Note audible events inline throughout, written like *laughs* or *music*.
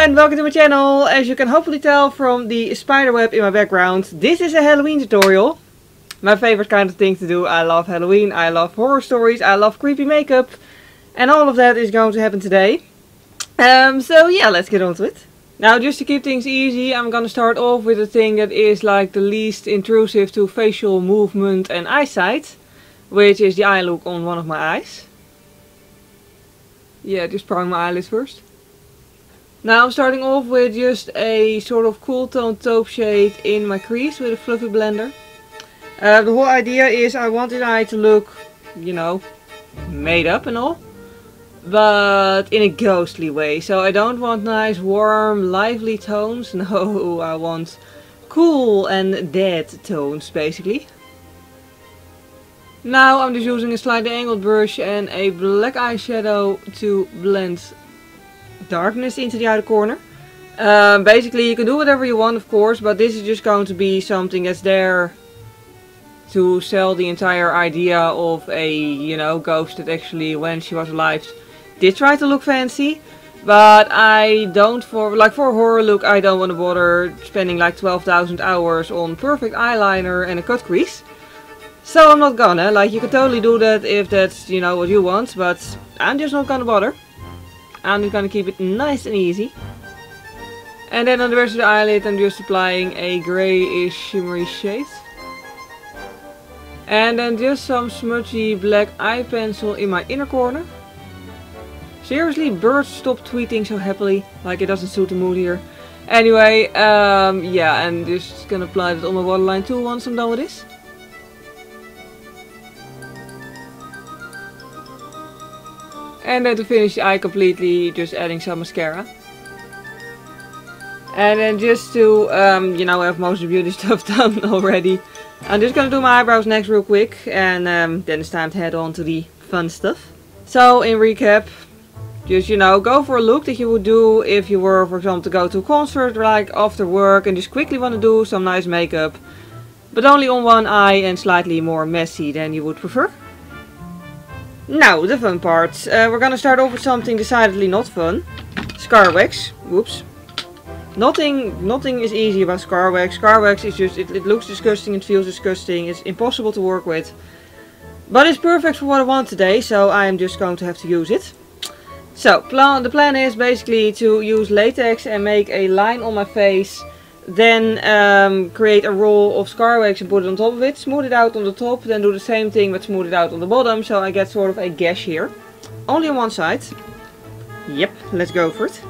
and welcome to my channel. As you can hopefully tell from the spider web in my background, this is a Halloween tutorial. My favorite kind of thing to do. I love Halloween, I love horror stories, I love creepy makeup. And all of that is going to happen today. Um, so yeah, let's get on to it. Now just to keep things easy, I'm gonna start off with a thing that is like the least intrusive to facial movement and eyesight. Which is the eye look on one of my eyes. Yeah, just priming my eyelids first. Now I'm starting off with just a sort of cool tone taupe shade in my crease with a fluffy blender. Uh, the whole idea is I want the eye to look, you know, made up and all. But in a ghostly way. So I don't want nice, warm, lively tones. *laughs* No, I want cool and dead tones basically. Now I'm just using a slightly angled brush and a black eyeshadow to blend darkness into the outer corner. Um, basically you can do whatever you want of course, but this is just going to be something that's there to sell the entire idea of a, you know, ghost that actually when she was alive did try to look fancy. But I don't, for like for a horror look, I don't want to bother spending like 12,000 hours on perfect eyeliner and a cut crease. So I'm not gonna, like you can totally do that if that's, you know, what you want, but I'm just not gonna bother. I'm just gonna keep it nice and easy. And then on the rest of the eyelid I'm just applying a greyish shimmery shade. And then just some smudgy black eye pencil in my inner corner. Seriously, birds stop tweeting so happily, like it doesn't suit the mood here. Anyway, um, yeah, and just gonna apply it on my waterline too once I'm done with this. And then to finish the eye completely, just adding some mascara. And then just to, um, you know, have most of the beauty *laughs* stuff done already. I'm just gonna do my eyebrows next real quick. And um, then it's time to head on to the fun stuff. So, in recap, just, you know, go for a look that you would do if you were, for example, to go to a concert, like after work, and just quickly want to do some nice makeup. But only on one eye and slightly more messy than you would prefer. Now, the fun part. Uh, we're gonna start off with something decidedly not fun. Scar wax. Whoops. Nothing, nothing is easy about scar wax. Scar wax is just, it, it looks disgusting, it feels disgusting, it's impossible to work with. But it's perfect for what I want today, so I'm just going to have to use it. So, plan, the plan is basically to use latex and make a line on my face then um, create a roll of scar wax and put it on top of it. Smooth it out on the top. Then do the same thing but smooth it out on the bottom. So I get sort of a gash here. Only on one side. Yep, let's go for it.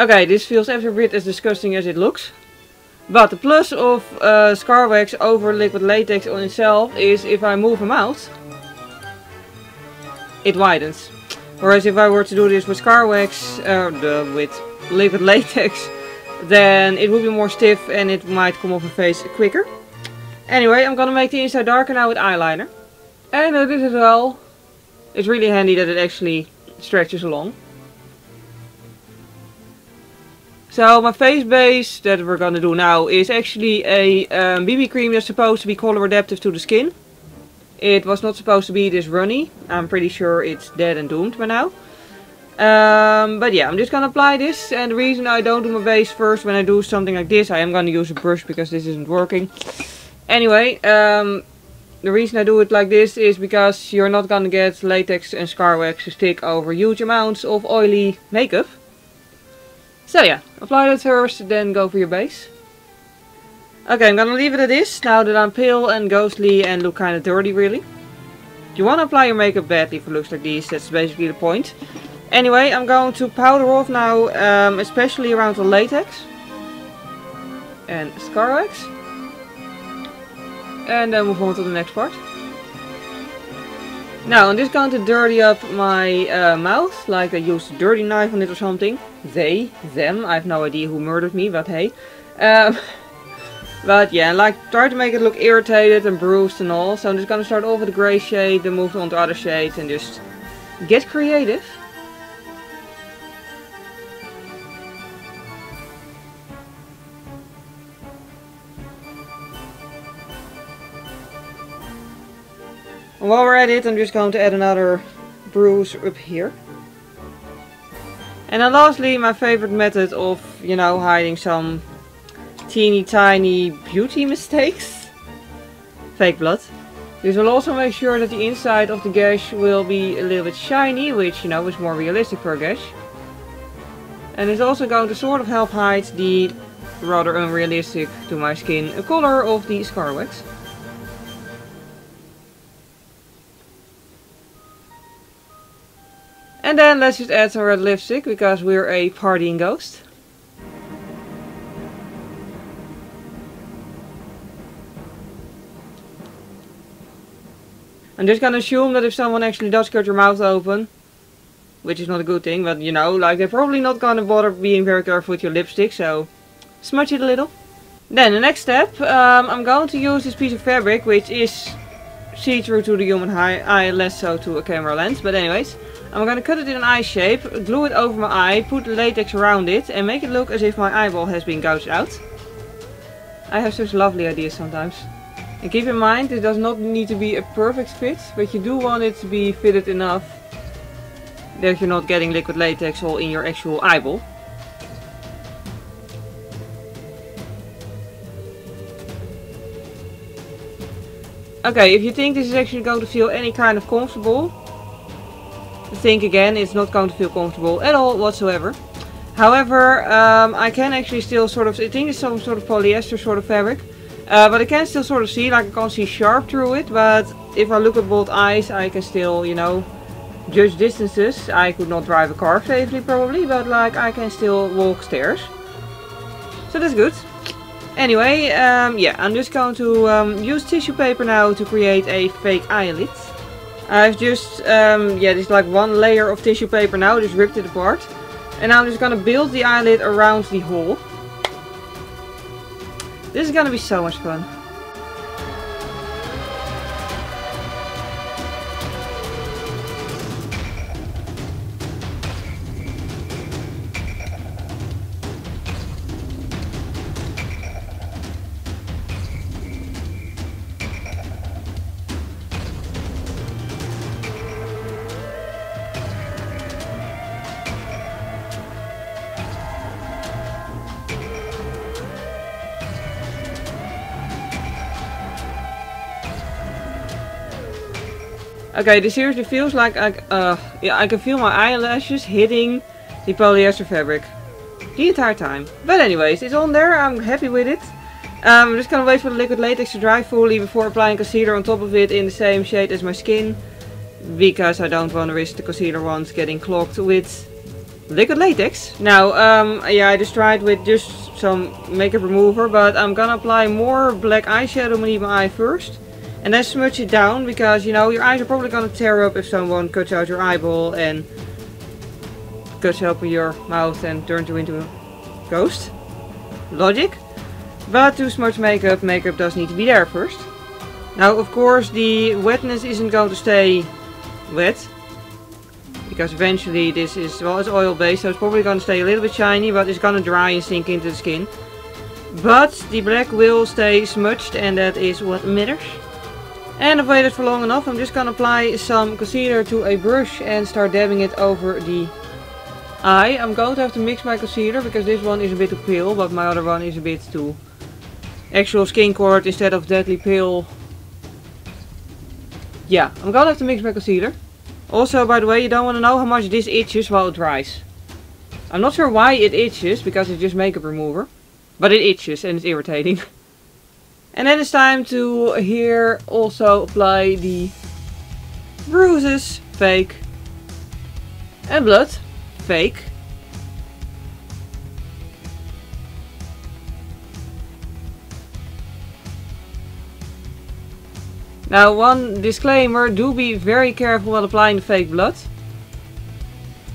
Okay, this feels every bit as disgusting as it looks. But the plus of uh, scar wax over liquid latex on itself is if I move them out, it widens. Whereas if I were to do this with scar wax, uh, the, with liquid *laughs* latex, then it would be more stiff and it might come off my face quicker. Anyway, I'm gonna make the inside darker now with eyeliner. And uh, this as well, it's really handy that it actually stretches along. So my face base that we're gonna do now is actually a um, BB cream that's supposed to be color adaptive to the skin. It was not supposed to be this runny. I'm pretty sure it's dead and doomed by now. Um, but yeah, I'm just gonna apply this. And the reason I don't do my base first when I do something like this, I am gonna use a brush because this isn't working. Anyway, um, the reason I do it like this is because you're not gonna get latex and scar wax to stick over huge amounts of oily makeup. So yeah, apply that first, then go for your base. Okay, I'm gonna leave it at this, now that I'm pale and ghostly and look kinda dirty really. You wanna apply your makeup badly for looks like these, that's basically the point. Anyway, I'm going to powder off now, um, especially around the latex and scar. And then move on to the next part. Now, I'm just going to dirty up my uh, mouth, like I used a dirty knife on it or something. They, them, I have no idea who murdered me, but hey. Um, *laughs* but yeah, like try to make it look irritated and bruised and all. So I'm just going to start off with a grey shade, then move on to other shades and just get creative. And while we're at it, I'm just going to add another bruise up here. And then lastly, my favorite method of, you know, hiding some teeny tiny beauty mistakes. Fake blood. This will also make sure that the inside of the gash will be a little bit shiny, which, you know, is more realistic for a gash. And it's also going to sort of help hide the rather unrealistic to my skin color of the scar wax. And then let's just add some red lipstick because we're a partying ghost. I'm just gonna assume that if someone actually does cut your mouth open, which is not a good thing, but you know, like they're probably not gonna bother being very careful with your lipstick, so smudge it a little. Then the next step, um, I'm going to use this piece of fabric, which is see-through to the human eye, less so to a camera lens, but anyways. I'm gonna cut it in an eye shape, glue it over my eye, put latex around it and make it look as if my eyeball has been gouged out. I have such lovely ideas sometimes. And keep in mind, it does not need to be a perfect fit, but you do want it to be fitted enough that you're not getting liquid latex all in your actual eyeball. Okay, if you think this is actually going to feel any kind of comfortable, think again, it's not going to feel comfortable at all whatsoever. However, um, I can actually still sort of, I think it's some sort of polyester sort of fabric. Uh, but I can still sort of see, like I can't see sharp through it, but if I look at both eyes I can still, you know, judge distances. I could not drive a car safely probably, but like I can still walk stairs. So that's good. Anyway, um, yeah, I'm just going to um, use tissue paper now to create a fake eyelid. I've just, um, yeah, there's like one layer of tissue paper now, just ripped it apart. And now I'm just gonna build the eyelid around the hole. This is gonna be so much fun. Okay, this seriously feels like I, uh, yeah, I can feel my eyelashes hitting the polyester fabric the entire time. But anyways, it's on there. I'm happy with it. Um, I'm just gonna wait for the liquid latex to dry fully before applying concealer on top of it in the same shade as my skin. Because I don't want to risk the concealer once getting clogged with liquid latex. Now, um, yeah, I just tried with just some makeup remover, but I'm gonna apply more black eyeshadow on my eye first. And then smudge it down because, you know, your eyes are probably going to tear up if someone cuts out your eyeball and cuts open your mouth and turns you into a ghost. Logic. But to smudge makeup, makeup does need to be there first. Now, of course, the wetness isn't going to stay wet. Because eventually this is, well, it's oil based, so it's probably going to stay a little bit shiny, but it's going to dry and sink into the skin. But the black will stay smudged and that is what matters. And I've waited for long enough. I'm just gonna apply some concealer to a brush and start dabbing it over the eye. I'm going to have to mix my concealer because this one is a bit too pale, but my other one is a bit too actual skin color instead of deadly pale. Yeah, I'm gonna have to mix my concealer. Also, by the way, you don't want to know how much this itches while it dries. I'm not sure why it itches, because it's just makeup remover. But it itches and it's irritating. *laughs* And then it's time to here also apply the bruises, fake. And blood. Fake. Now one disclaimer, do be very careful while applying the fake blood.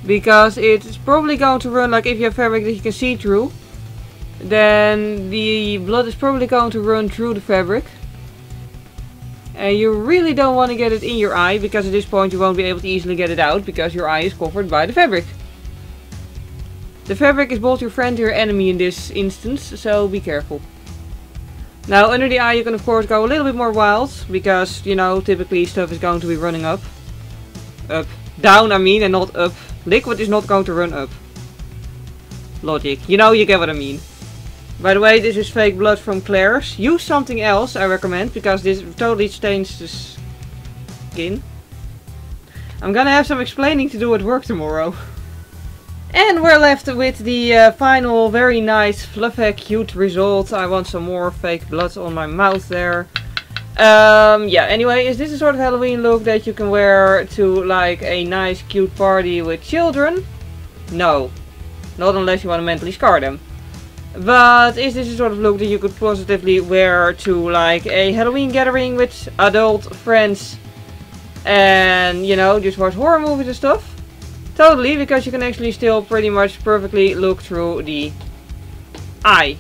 Because it's probably going to run, like if you have fabric that you can see through, then the blood is probably going to run through the fabric. And you really don't want to get it in your eye, because at this point you won't be able to easily get it out, because your eye is covered by the fabric. The fabric is both your friend and your enemy in this instance, so be careful. Now under the eye you can of course go a little bit more wild, because, you know, typically stuff is going to be running up. Up. Down I mean, and not up. Liquid is not going to run up. Logic. You know, you get what I mean. By the way, this is fake blood from Claire's. Use something else, I recommend, because this totally stains the skin. I'm gonna have some explaining to do at work tomorrow. And we're left with the uh, final very nice fluffy cute result. I want some more fake blood on my mouth there. Um, yeah, anyway, is this a sort of Halloween look that you can wear to like a nice cute party with children? No. Not unless you want to mentally scar them. But is this a sort of look that you could positively wear to like a Halloween gathering with adult friends and, you know, just watch horror movies and stuff? Totally, because you can actually still pretty much perfectly look through the eye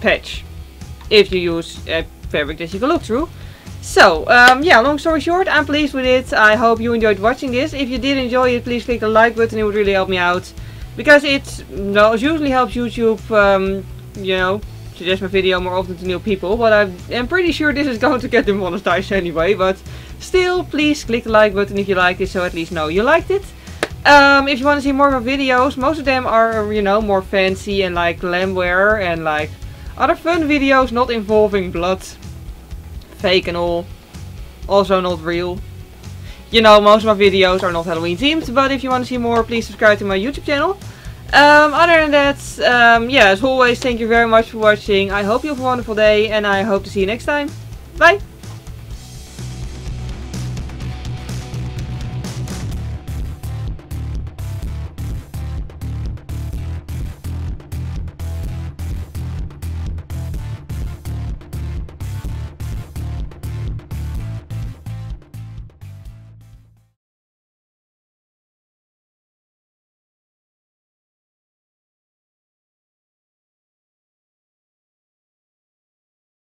patch if you use a fabric that you can look through. So, um, yeah, long story short, I'm pleased with it. I hope you enjoyed watching this. If you did enjoy it, please click the like button. It would really help me out. Because it no, usually helps YouTube, um, you know, suggest my video more often to new people. But I am pretty sure this is going to get demonetized anyway. But still, please click the like button if you liked it, so at least know you liked it. Um, if you want to see more of my videos, most of them are, you know, more fancy and like glamware and like other fun videos not involving blood. Fake and all. Also not real. You know, most of my videos are not Halloween themed, but if you want to see more, please subscribe to my YouTube channel. Um, other than that, um, yeah, as always, thank you very much for watching. I hope you have a wonderful day, and I hope to see you next time. Bye!